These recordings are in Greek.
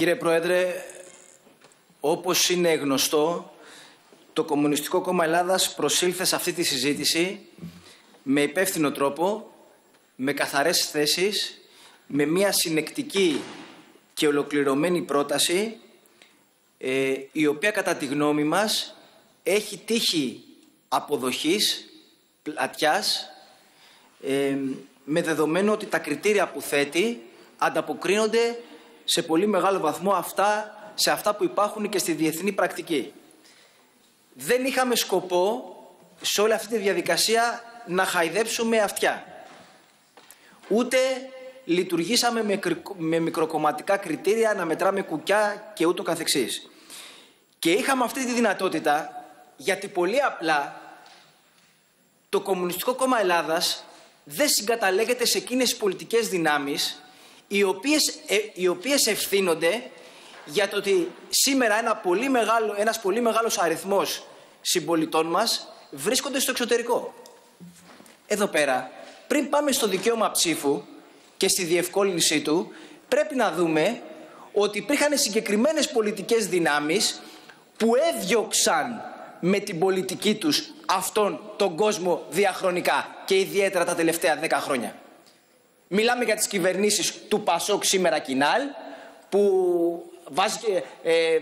Κύριε Πρόεδρε, όπως είναι γνωστό, το Κομμουνιστικό Κόμμα Ελλάδας προσήλθε σε αυτή τη συζήτηση με υπεύθυνο τρόπο, με καθαρές θέσεις, με μια συνεκτική και ολοκληρωμένη πρόταση, ε, η οποία κατά τη γνώμη μας έχει τύχη αποδοχής, πλατιάς, ε, με δεδομένο ότι τα κριτήρια που θέτει ανταποκρίνονται σε πολύ μεγάλο βαθμό αυτά, σε αυτά που υπάρχουν και στη διεθνή πρακτική. Δεν είχαμε σκοπό σε όλη αυτή τη διαδικασία να χαϊδέψουμε αυτιά. Ούτε λειτουργήσαμε με, με μικροκομματικά κριτήρια να μετράμε κουκιά και ούτω καθεξής. Και είχαμε αυτή τη δυνατότητα γιατί πολύ απλά το Κομμουνιστικό Κόμμα Ελλάδας δεν συγκαταλέγεται σε εκείνες πολιτικές δυνάμεις οι οποίες, ε, οι οποίες ευθύνονται για το ότι σήμερα ένα πολύ μεγάλο, ένας πολύ μεγάλος αριθμός συμπολιτών μας βρίσκονται στο εξωτερικό. Εδώ πέρα, πριν πάμε στο δικαίωμα ψήφου και στη διευκόλυνσή του, πρέπει να δούμε ότι υπήρχαν συγκεκριμένες πολιτικές δυνάμεις που έδιωξαν με την πολιτική τους αυτόν τον κόσμο διαχρονικά και ιδιαίτερα τα τελευταία δέκα χρόνια. Μιλάμε για τις κυβερνήσεις του Πασόκ σήμερα Κινάλ που βάζει και, ε,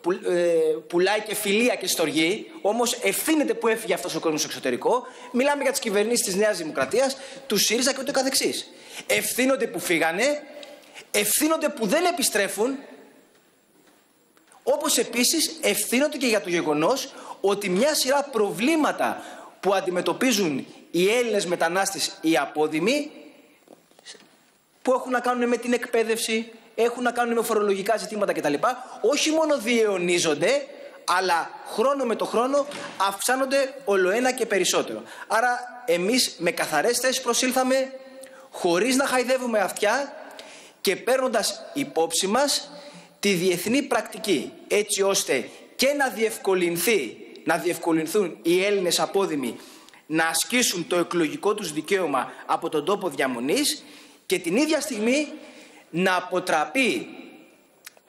που, ε, πουλάει και φιλία και στοργή, όμως ευθύνεται που έφυγε αυτός ο κόσμος στο εξωτερικό. Μιλάμε για τις κυβερνήσεις της Νέας Δημοκρατίας, του ΣΥΡΙΖΑ και ούτω καθεξής. Ευθύνονται που φύγανε, ευθύνονται που δεν επιστρέφουν, όπως επίσης ευθύνονται και για το γεγονός ότι μια σειρά προβλήματα που αντιμετωπίζουν οι Έλληνες μετανάστες οι απόδημοι που έχουν να κάνουν με την εκπαίδευση, έχουν να κάνουν με φορολογικά ζητήματα κτλ. Όχι μόνο διαιωνίζονται, αλλά χρόνο με το χρόνο αυξάνονται ολοένα και περισσότερο. Άρα εμείς με καθαρές θέσεις προσήλθαμε, χωρίς να χαϊδεύουμε αυτιά και παίρνοντας υπόψη μας τη διεθνή πρακτική, έτσι ώστε και να διευκολυνθεί, να διευκολυνθούν οι Έλληνες απόδημοι να ασκήσουν το εκλογικό τους δικαίωμα από τον τόπο διαμονής και την ίδια στιγμή να αποτραπεί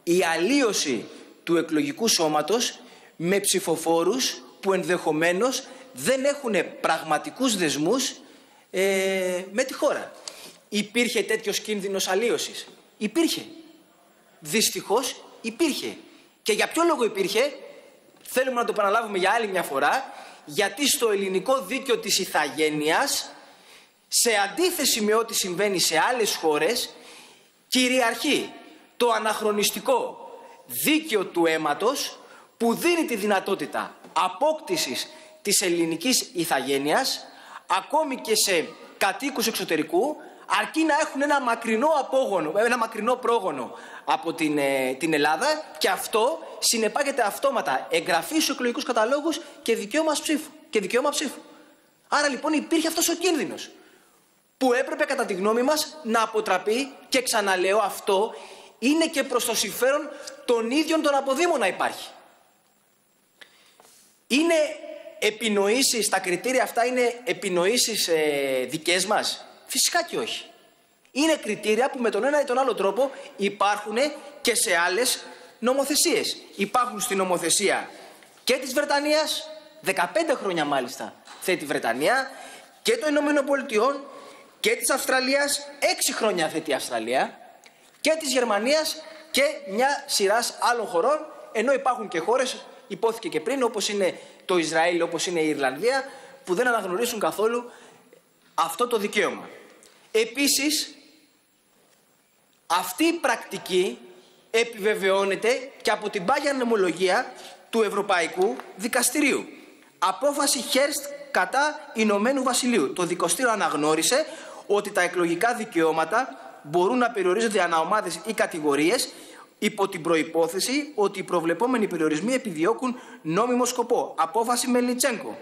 η αλλίωση του εκλογικού σώματος με ψηφοφόρους που ενδεχομένως δεν έχουν πραγματικούς δεσμούς ε, με τη χώρα. Υπήρχε τέτοιος κίνδυνος αλλίωσης. Υπήρχε. Δυστυχώς υπήρχε. Και για ποιο λόγο υπήρχε, θέλουμε να το επαναλάβουμε για άλλη μια φορά, γιατί στο ελληνικό δίκαιο της ηθαγένειας, σε αντίθεση με ό,τι συμβαίνει σε άλλες χώρες, κυριαρχεί το αναχρονιστικό δίκαιο του αίματος που δίνει τη δυνατότητα απόκτησης της ελληνικής ηθαγένειας ακόμη και σε κατοίκους εξωτερικού αρκεί να έχουν ένα μακρινό απόγονο, ένα μακρινό πρόγονο από την, ε, την Ελλάδα και αυτό συνεπάγεται αυτόματα εγγραφή στους εκλογικούς καταλόγους και δικαίωμα ψήφου. Και δικαίωμα ψήφου. Άρα λοιπόν υπήρχε αυτός ο κίνδυνος που έπρεπε κατά τη γνώμη μας να αποτραπεί και ξαναλέω αυτό είναι και προς το συμφέρον των ίδιων των αποδήμων να υπάρχει. Είναι επινοήσεις, τα κριτήρια αυτά είναι επινοήσεις ε, δικές μας. Φυσικά και όχι. Είναι κριτήρια που με τον ένα ή τον άλλο τρόπο υπάρχουν και σε άλλες νομοθεσίες. Υπάρχουν στην νομοθεσία και της Βρετανίας, 15 χρόνια μάλιστα θέτει η Βρετανία, και των Ηνωμένων Πολιτειών και της Αυστραλίας, 6 χρόνια θέτει η Αυστραλία, και της Γερμανίας και μια σειράς άλλων χωρών, ενώ υπάρχουν και χώρες, υπόθηκε και πριν, όπως είναι το Ισραήλ, όπως είναι η Ιρλανδία, που δεν αναγνωρίσουν καθόλου αυτό το δικαίωμα. Επίσης, αυτή η πρακτική επιβεβαιώνεται και από την πάγια νομολογία του Ευρωπαϊκού Δικαστηρίου. Απόφαση Χέρστ κατά Ηνωμένου Βασιλείου. Το δικαστήριο αναγνώρισε ότι τα εκλογικά δικαιώματα μπορούν να περιορίζονται ανά ομάδες ή κατηγορίες υπό την προϋπόθεση ότι οι προβλεπόμενοι περιορισμοί επιδιώκουν νόμιμο σκοπό. Απόφαση Μελιτσέγκο.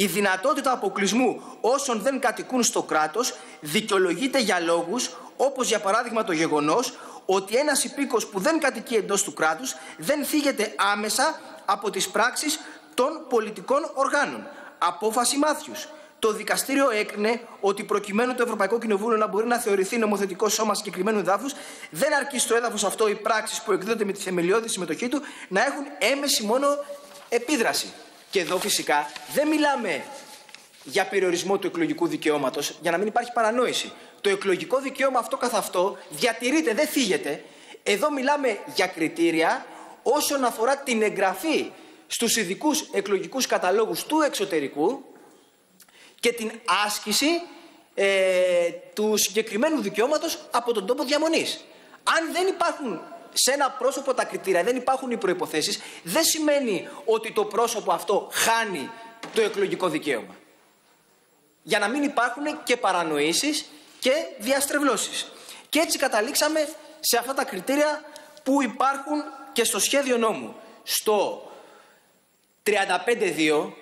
Η δυνατότητα αποκλεισμού όσων δεν κατοικούν στο κράτος δικαιολογείται για λόγους όπως για παράδειγμα το γεγονός ότι ένας υπήκος που δεν κατοικεί εντός του κράτους δεν θίγεται άμεσα από τις πράξεις των πολιτικών οργάνων. Απόφαση Μάθιους. το δικαστήριο έκρινε ότι προκειμένου το Ευρωπαϊκό Κοινοβούλιο να μπορεί να θεωρηθεί νομοθετικό σώμα συγκεκριμένου εδάφους, δεν αρκεί στο έδαφος αυτό οι πράξεις που εκδίδονται με τη θεμελιώδη συμμετοχή του να έχουν έμεση μόνο επίδραση. Και εδώ φυσικά δεν μιλάμε για περιορισμό του εκλογικού δικαιώματος, για να μην υπάρχει παρανόηση. Το εκλογικό δικαίωμα αυτό καθ' αυτό διατηρείται, δεν φύγεται. Εδώ μιλάμε για κριτήρια όσον αφορά την εγγραφή στους ειδικούς εκλογικούς καταλόγους του εξωτερικού και την άσκηση ε, του συγκεκριμένου δικαιώματος από τον τόπο διαμονής. Αν δεν υπάρχουν σε ένα πρόσωπο τα κριτήρια, δεν υπάρχουν οι προϋποθέσεις, δεν σημαίνει ότι το πρόσωπο αυτό χάνει το εκλογικό δικαίωμα. Για να μην υπάρχουν και παρανοήσεις και διαστρεβλώσεις. Και έτσι καταλήξαμε σε αυτά τα κριτήρια που υπάρχουν και στο σχέδιο νόμου. Στο 35.2,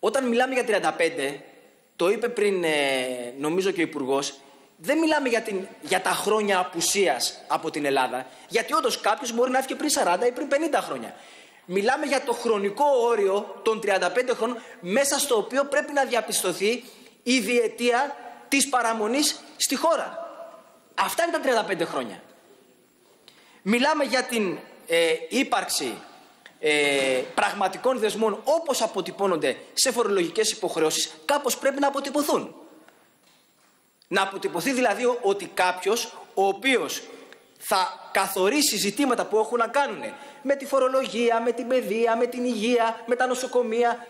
όταν μιλάμε για 35, το είπε πριν ε, νομίζω και ο υπουργός, δεν μιλάμε για, την, για τα χρόνια απουσίας από την Ελλάδα, γιατί όντως κάποιος μπορεί να έφυγε πριν 40 ή πριν 50 χρόνια. Μιλάμε για το χρονικό όριο των 35 χρόνων, μέσα στο οποίο πρέπει να διαπιστωθεί η διετία της παραμονής στη χώρα. Αυτά είναι τα 35 χρόνια. Μιλάμε για την ε, ύπαρξη ε, πραγματικών δεσμών όπως αποτυπώνονται σε φορολογικές υποχρεώσεις κάπως πρέπει να αποτυπωθούν. Να αποτυπωθεί δηλαδή ότι κάποιος ο οποίος θα καθορίσει ζητήματα που έχουν να κάνουν με τη φορολογία, με την παιδεία, με την υγεία, με τα νοσοκομεία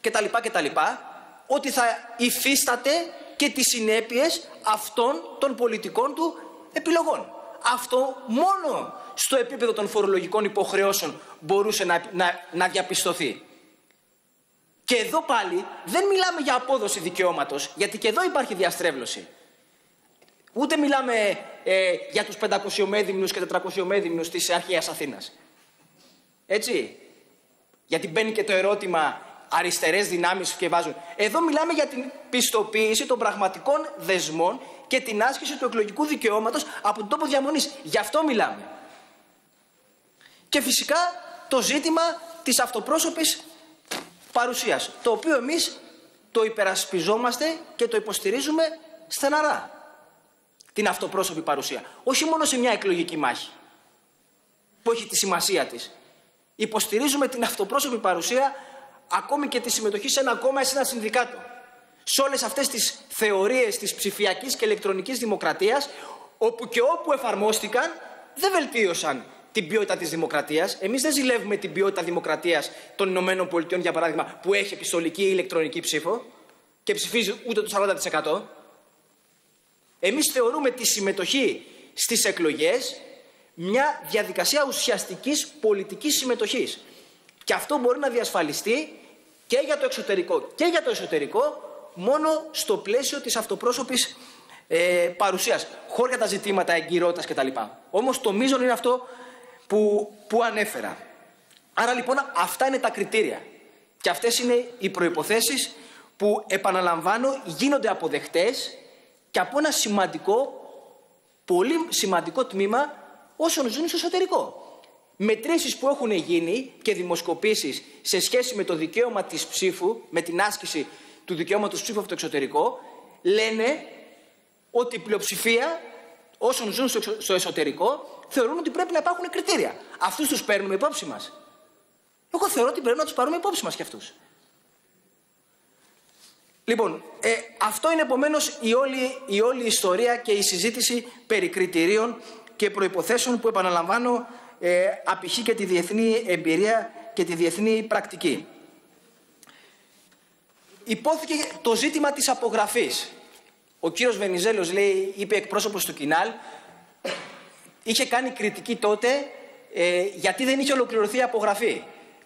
κτλ. κτλ ότι θα υφίσταται και τις συνέπειες αυτών των πολιτικών του επιλογών. Αυτό μόνο στο επίπεδο των φορολογικών υποχρεώσεων μπορούσε να, να, να διαπιστωθεί. Και εδώ πάλι δεν μιλάμε για απόδοση δικαιώματος, γιατί και εδώ υπάρχει διαστρέβλωση. Ούτε μιλάμε ε, για τους 500 ομέδυμνους και 400 ομέδυμνους της αρχαίας Αθήνας. Έτσι. Γιατί μπαίνει και το ερώτημα αριστερές δυνάμεις και βάζουν. Εδώ μιλάμε για την πιστοποίηση των πραγματικών δεσμών και την άσκηση του εκλογικού δικαιώματος από τον τόπο διαμονής. Γι' αυτό μιλάμε. Και φυσικά το ζήτημα της αυτοπρόσωπης παρουσίας, το οποίο εμείς το υπερασπιζόμαστε και το υποστηρίζουμε στεναρά. Την αυτοπρόσωπη παρουσία. Όχι μόνο σε μια εκλογική μάχη, που έχει τη σημασία της. Υποστηρίζουμε την αυτοπρόσωπη παρουσία ακόμη και τη συμμετοχή σε ένα κόμμα ή σε ένα συνδικάτο. Σε όλες αυτές τις θεωρίες της ψηφιακής και ηλεκτρονικής δημοκρατίας, όπου και όπου εφαρμόστηκαν, δεν βελτίωσαν την ποιότητα της δημοκρατίας. Εμείς δεν ζηλεύουμε την ποιότητα δημοκρατίας των Ηνωμένων Πολιτειών, για παράδειγμα, που έχει επιστολική ή ηλεκτρονική ψήφο και ψηφίζει ούτε το 40%. Εμείς θεωρούμε τη συμμετοχή στις εκλογές μια διαδικασία ουσιαστικής πολιτικής συμμετοχής. Και αυτό μπορεί να διασφαλιστεί και για το εξωτερικό και για το εσωτερικό μόνο στο πλαίσιο της αυτοπρόσωπης ε, παρουσίας, χώρια τα ζητήματα εγκυρότητας κτλ. Όμως το μείζον είναι αυτό που, που ανέφερα. Άρα λοιπόν αυτά είναι τα κριτήρια και αυτές είναι οι προϋποθέσεις που επαναλαμβάνω γίνονται αποδεκτές και από ένα σημαντικό, πολύ σημαντικό τμήμα όσων ζουν στο εσωτερικό. Μετρήσεις που έχουν γίνει και δημοσκοπήσεις σε σχέση με το δικαίωμα της ψήφου, με την άσκηση του δικαιώματος ψήφου από το εξωτερικό, λένε ότι η πλειοψηφία όσων ζουν στο εσωτερικό θεωρούν ότι πρέπει να υπάρχουν κριτήρια. Αυτούς τους παίρνουμε υπόψη μας. Εγώ θεωρώ ότι πρέπει να τους πάρουμε υπόψη μας κι αυτούς. Λοιπόν, ε, αυτό είναι επομένως η όλη, η όλη ιστορία και η συζήτηση περί κριτηρίων και προϋποθέσεων που επαναλαμβάνω ε, απηχεί και τη διεθνή εμπειρία και τη διεθνή πρακτική. Υπόθηκε το ζήτημα της απογραφής. Ο κύριος Βενιζέλος λέει, είπε εκπρόσωπος του Κινάλ, είχε κάνει κριτική τότε ε, γιατί δεν είχε ολοκληρωθεί η απογραφή.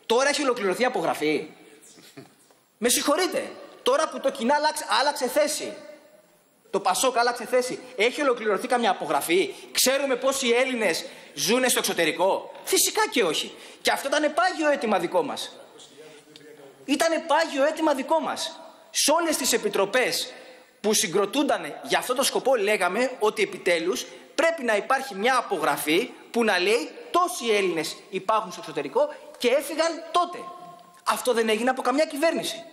Τώρα έχει ολοκληρωθεί η απογραφή. Με συγχωρείτε. Τώρα που το κοινά άλλαξε, άλλαξε θέση. Το Πασόκ άλλαξε θέση. Έχει ολοκληρωθεί καμιά απογραφή. Ξέρουμε πόσοι Έλληνες ζουν στο εξωτερικό. Φυσικά και όχι. Και αυτό ήταν πάγιο αίτημα δικό μας. Ήταν πάγιο αίτημα δικό μας. Σε όλες τις επιτροπές που συγκροτούνταν για αυτό το σκοπό λέγαμε ότι επιτέλους πρέπει να υπάρχει μια απογραφή που να λέει τόσοι Έλληνες υπάρχουν στο εξωτερικό και έφυγαν τότε. Αυτό δεν έγινε από καμιά κυβέρνηση.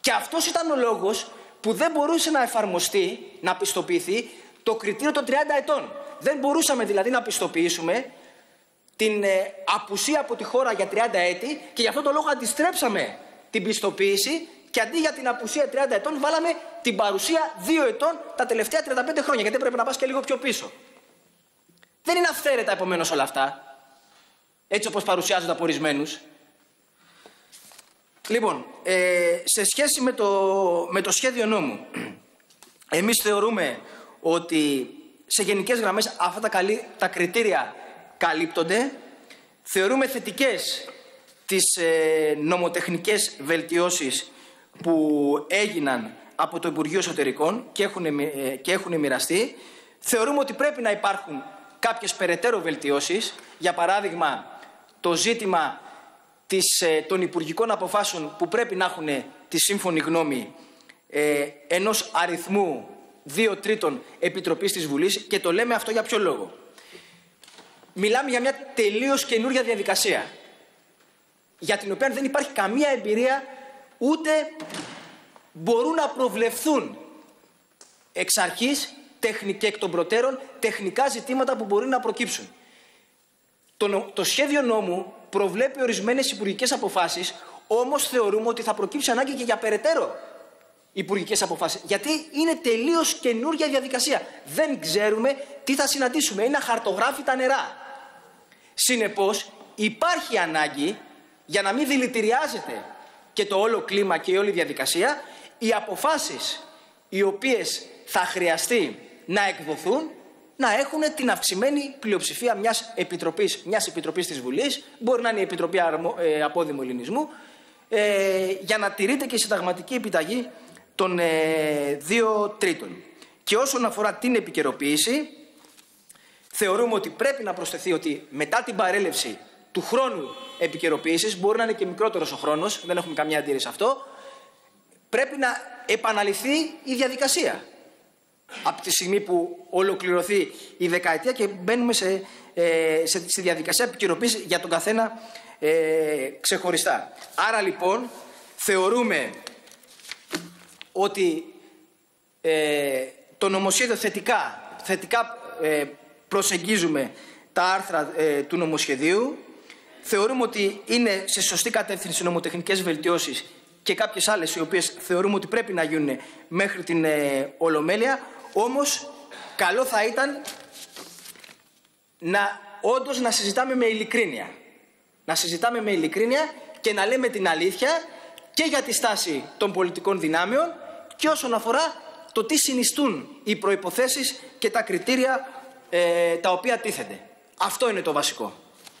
Και αυτός ήταν ο λόγος που δεν μπορούσε να εφαρμοστεί, να πιστοποιηθεί το κριτήριο των 30 ετών. Δεν μπορούσαμε δηλαδή να πιστοποιήσουμε την ε, απουσία από τη χώρα για 30 έτη και γι' αυτό το λόγο αντιστρέψαμε την πιστοποίηση και αντί για την απουσία 30 ετών βάλαμε την παρουσία 2 ετών τα τελευταία 35 χρόνια γιατί πρέπει να πας και λίγο πιο πίσω. Δεν είναι αυθαίρετα επομένως όλα αυτά, έτσι όπως παρουσιάζονται από ορισμένους. Λοιπόν, ε, σε σχέση με το, με το σχέδιο νόμου, εμείς θεωρούμε ότι σε γενικές γραμμές αυτά τα, καλή, τα κριτήρια καλύπτονται. Θεωρούμε θετικές τις ε, νομοτεχνικές βελτιώσεις που έγιναν από το Υπουργείο Εσωτερικών και έχουν, ε, και έχουν μοιραστεί. Θεωρούμε ότι πρέπει να υπάρχουν κάποιες περαιτέρω βελτιώσεις. Για παράδειγμα, το ζήτημα της, ε, των υπουργικών αποφάσεων που πρέπει να έχουν τη σύμφωνη γνώμη ε, ενός αριθμού δύο τρίτων επιτροπής της Βουλής και το λέμε αυτό για ποιο λόγο. Μιλάμε για μια τελείως καινούρια διαδικασία για την οποία δεν υπάρχει καμία εμπειρία ούτε μπορούν να προβλεφθούν εξ αρχής και εκ των προτέρων τεχνικά ζητήματα που μπορεί να προκύψουν. Το, το σχέδιο νόμου προβλέπει ορισμένες υπουργικές αποφάσεις, όμως θεωρούμε ότι θα προκύψει ανάγκη και για περαιτέρω υπουργικές αποφάσεις. Γιατί είναι τελείως καινούργια διαδικασία. Δεν ξέρουμε τι θα συναντήσουμε. Είναι αχαρτογράφητα νερά. Συνεπώς, υπάρχει ανάγκη για να μην δηλητηριάζεται και το όλο κλίμα και η όλη διαδικασία, οι αποφάσεις οι οποίες θα χρειαστεί να εκδοθούν να έχουν την αυξημένη πλειοψηφία μιας επιτροπής, μιας επιτροπής της Βουλής, μπορεί να είναι η Επιτροπή ε, Απόδημου Ελληνισμού, ε, για να τηρείται και η συνταγματική επιταγή των ε, δύο τρίτων. Και όσον αφορά την επικαιροποίηση, θεωρούμε ότι πρέπει να προσθεθεί ότι μετά την παρέλευση του χρόνου επικαιροποίησης, μπορεί να είναι και μικρότερος ο χρόνος, δεν έχουμε καμία αντίρρηση σε αυτό, πρέπει να επαναληφθεί η διαδικασία από τη στιγμή που ολοκληρωθεί η δεκαετία και μπαίνουμε σε, ε, σε, στη διαδικασία επικαιροποίησης για τον καθένα ε, ξεχωριστά. Άρα λοιπόν θεωρούμε ότι ε, το νομοσχέδιο θετικά, θετικά ε, προσεγγίζουμε τα άρθρα ε, του νομοσχεδίου. Θεωρούμε ότι είναι σε σωστή κατεύθυνση νομοτεχνικές βελτιώσεις και κάποιες άλλες οι οποίες θεωρούμε ότι πρέπει να γίνουν μέχρι την Ολομέλεια. Όμως, καλό θα ήταν να όντως να συζητάμε με ειλικρίνεια. Να συζητάμε με ειλικρίνεια και να λέμε την αλήθεια και για τη στάση των πολιτικών δυνάμεων και όσον αφορά το τι συνιστούν οι προϋποθέσεις και τα κριτήρια ε, τα οποία τίθενται. Αυτό είναι το βασικό.